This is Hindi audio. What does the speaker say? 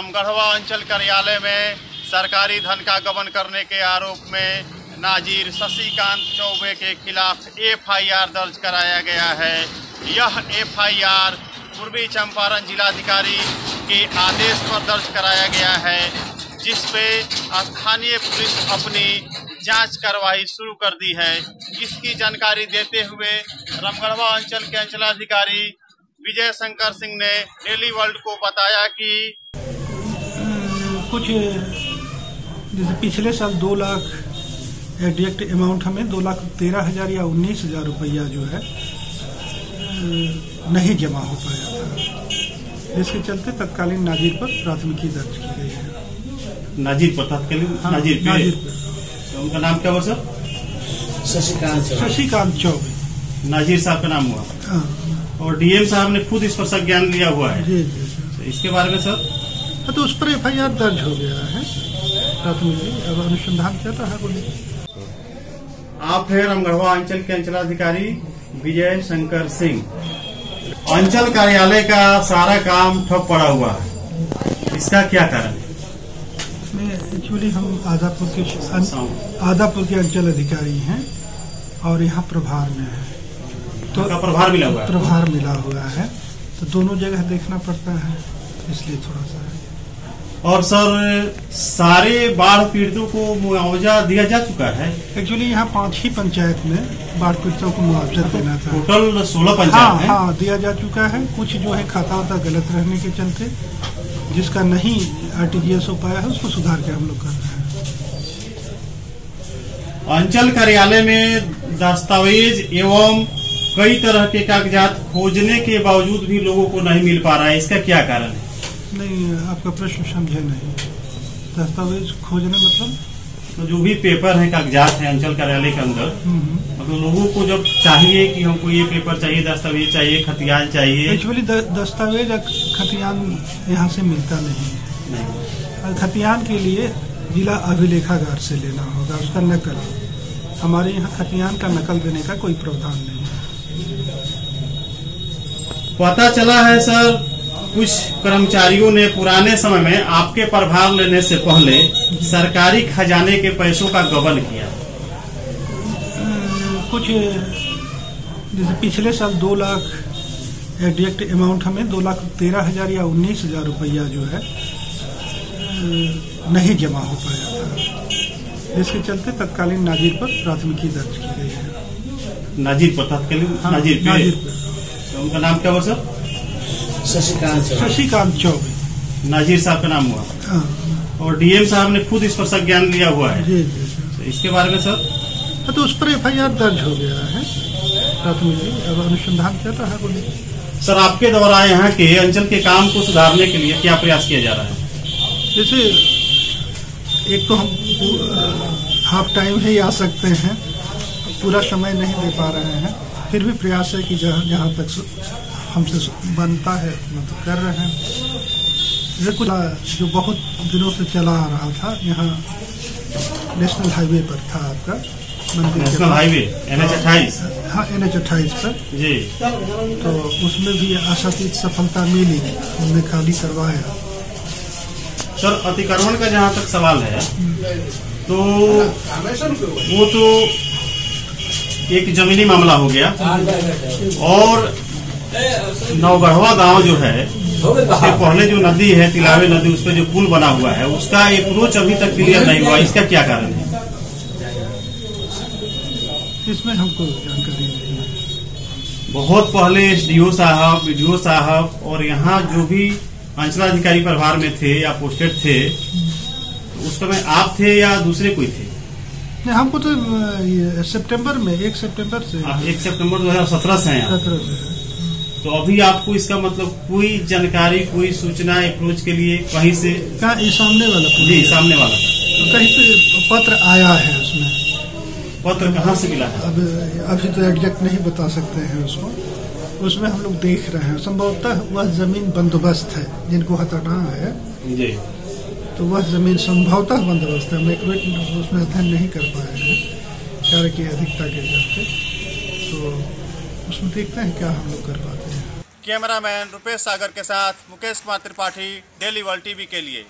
रामगढ़वा अंचल कार्यालय में सरकारी धन का गबन करने के आरोप में नाजिर शशिकांत चौबे के खिलाफ एफआईआर दर्ज कराया गया है। यह एफआईआर पूर्वी चंपारण जिलाधिकारी के आदेश पर दर्ज कराया गया है जिस पे स्थानीय पुलिस अपनी जाँच कार्रवाई शुरू कर दी है। इसकी जानकारी देते हुए रामगढ़वा अंचल के अंचलाधिकारी विजय शंकर सिंह ने डेली वर्ल्ड को बताया कि कुछ जैसे पिछले साल दो लाख डायरेक्ट अमाउंट हमें दो लाख तेरह हज़ार या उन्नीस हज़ार रुपया जो है नहीं जमा हो पाया था। जिसके चलते तत्कालीन नाजिर पर प्राथमिकी दर्ज की गई है। नाजिर पर तत्कालीन हाँ, नाजिर पे? नाजिर पर उनका नाम क्या हुआ सर? शशिकांत शशिकांत चौबे नाजिर साहब का नाम हुआ। हाँ, और डीएम साहब ने खुद इस पर संज्ञान लिया हुआ है। जी जी। तो इसके बारे में सर? हाँ, तो उस पर एफ़ दर्ज हो गया है। प्राथमिकी अब अनुसंधान चल रहा है बोले आप हैं रामगढ़वा अंचल के अंचलाधिकारी विजय शंकर सिंह। अंचल कार्यालय का सारा काम ठप पड़ा हुआ है। इसका क्या कारण है? में एक्चुअली हम आदापुर के अं- आदापुर के अंचल अधिकारी हैं और यहाँ प्रभार में है। तो प्रभार मिला हुआ है? प्रभार मिला हुआ है। तो दोनों जगह देखना पड़ता है इसलिए थोड़ा सा है। और सर सारे बाढ़ पीड़ितों को मुआवजा दिया जा चुका है। एक्चुअली यहाँ पाँच ही पंचायत में बाढ़ पीड़ितों को मुआवजा देना था। टोटल सोलह पंचायत है। हाँ दिया जा चुका है। कुछ जो है खाता वाता गलत रहने के चलते जिसका नहीं आरटीजीएस हो पाया है उसको सुधार के हम लोग कर रहे हैं। अंचल कार्यालय में दस्तावेज़ एवं कई तरह के कागजात खोजने के बावजूद भी लोगों को नहीं मिल पा रहा है। इसका क्या कारण है? नहीं आपका प्रश्न समझे नहीं। दस्तावेज़ खोजने मतलब? तो जो भी पेपर है कागजात है अंचल कार्यालय के अंदर मतलब लोगों को जब चाहिए कि हमको ये पेपर चाहिए दस्तावेज़ चाहिए खतियान चाहिए। एक्चुअली दस्तावेज़ खतियान यहाँ से मिलता नहीं है। नहीं। खतियान के लिए जिला अभिलेखागार से लेना होगा उसका नकल। हमारे यहाँ खतियान का नकल देने का कोई प्रावधान नहीं पता चला है सर कुछ कर्मचारियों ने पुराने समय में आपके प्रभार लेने से पहले सरकारी खजाने के पैसों का गबन किया। कुछ जैसे पिछले साल दो लाख डायरेक्ट अमाउंट हमें दो लाख तेरह हज़ार या उन्नीस हज़ार रुपया जो है नहीं जमा हो पाया था। जिसके चलते तत्कालीन नाजिर पर प्राथमिकी दर्ज की गई है। नाजिर पर तत्कालीन हाँ, नाजिर पे। नाजिर पर उनका नाम क्या हुआ सर? शशिकांत शशिकांत चौबे नाजिर साहब का नाम हुआ। हाँ, और डीएम साहब ने खुद इस पर संज्ञान लिया हुआ है। जी जी तो इसके बारे में सर? हाँ, तो उस पर एफ़ आई आर दर्ज हो गया है। अब अनुसंधान चल रहा है सर आपके द्वारा यहाँ के अंचल के काम को सुधारने के लिए क्या प्रयास किया जा रहा है? जैसे एक तो हम हाफ़ टाइम ही आ सकते हैं। पूरा समय नहीं दे पा रहे हैं। फिर भी प्रयास है कि जहाँ जहाँ तक हमसे बनता है मतलब कर रहे हैं। ये कुछ जो बहुत दिनों से चला आ रहा था यहाँ नेशनल हाईवे पर था आपका मंदिर नेशनल हाईवे एन एच अट्ठाईस हाँ एन एच अट्ठाईस पर। जी। तो उसमें भी आशातीत सफलता मिली हमने खाली करवाया। सर अतिक्रमण का जहाँ तक सवाल है तो वो तो एक जमीनी मामला हो गया और नवगढ़वा गाँव जो है उसके पहले जो नदी है तिलावे नदी उस पर जो पुल बना हुआ है उसका अप्रोच अभी तक क्लियर नहीं हुआ। इसका क्या कारण है? इसमें हमको जानकारी है। बहुत पहले एसडीओ साहब बीडीओ साहब और यहाँ जो भी अंचलाधिकारी प्रभार में थे या पोस्टेड थे उस समय आप थे या दूसरे कोई थे? नहीं, हमको तो सितंबर में एक सितंबर से। आप एक सितंबर 2017 से हैं। सत्रह से। तो अभी आपको इसका मतलब कोई जानकारी कोई सूचना अप्रोच के लिए कहीं से? कहाँ ये सामने वाला जी सामने वाला था। कहीं पे पत्र आया है उसमें। पत्र कहाँ से मिला है अब अभी तो एग्जैक्ट नहीं बता सकते हैं उसको। उसमें हम लोग देख रहे हैं। संभवतः वह ज़मीन बंदोबस्त है जिनको हटाना है। जी। तो वह ज़मीन संभवतः बंदोबस्त है। हम उसमें अध्ययन नहीं कर पाए हैं। कार्य की अधिकता के चलते तो उसमें देखते हैं क्या हम लोग कर पाते हैं। कैमरामैन रुपेश सागर के साथ Mukesh Kumar Tripathi daily world TV के लिए।